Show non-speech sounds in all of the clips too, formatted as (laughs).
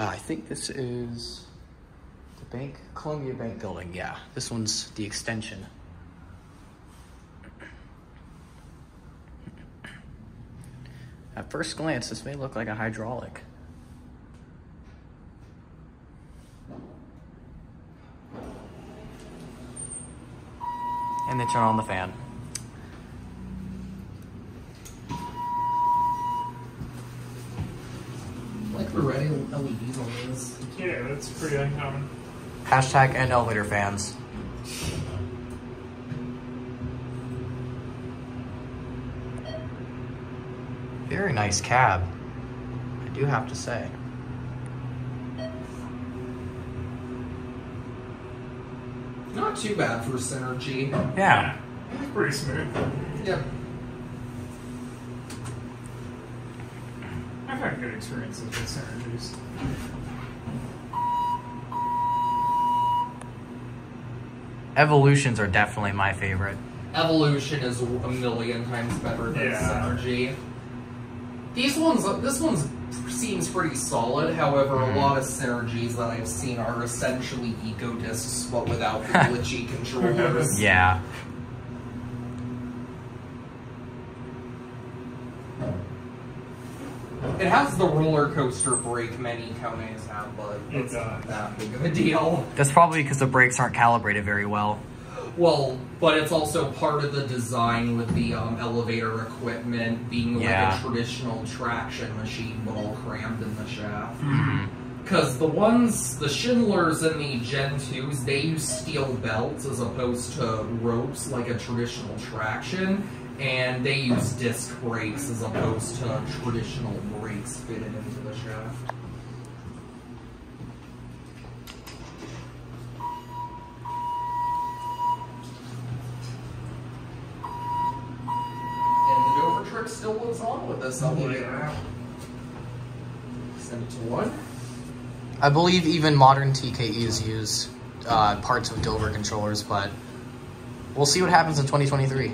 Uh, I think this is the bank, Columbia Bank building. Yeah, this one's the extension. At first glance, this may look like a hydraulic. And they turn on the fan. Like the red LEDs on this. Yeah, that's pretty uncommon. Hashtag and elevator fans. Very nice cab. I do have to say. Not too bad for a Synergy. Yeah. It's pretty smooth. Yep. I've had good experiences with Synergies. Evolutions are definitely my favorite. Evolution is a million times better than Yeah. Synergy. These ones, this one's seems pretty solid. However, Mhm. a lot of synergies that I've seen are essentially EcoDiscs, but without the (laughs) glitchy controllers. (laughs) Yeah. It has the roller coaster brake many Kones have, but it's not that big of a deal. That's probably because the brakes aren't calibrated very well. Well, but it's also part of the design with the um, elevator equipment being like a traditional traction machine, but all crammed in the shaft. Mhm. Because the ones, the Schindlers and the Gen 2s, they use steel belts as opposed to ropes like a traditional traction, and they use disc brakes as opposed to traditional brakes fitted into the shaft. And the Dover trick still lives on with this elevator. Send it to one. I believe even modern TKEs use uh, parts of Dover controllers, but we'll see what happens in 2023.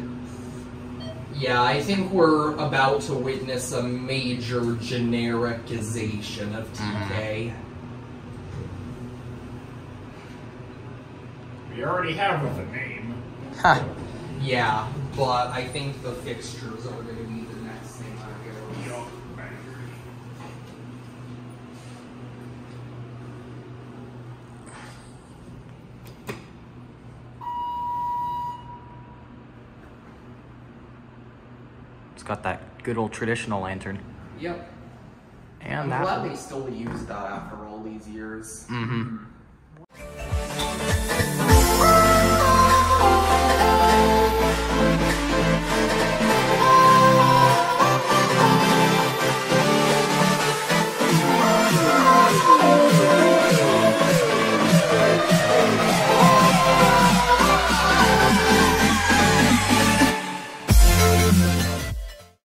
Yeah, I think we're about to witness a major genericization of TK. We already have with a name. Ha. Yeah, but I think the fixtures are going to be the next thing I go. It's got that good old traditional lantern. Yep. And I'm that. glad they still use that after all these years. Mm-hmm.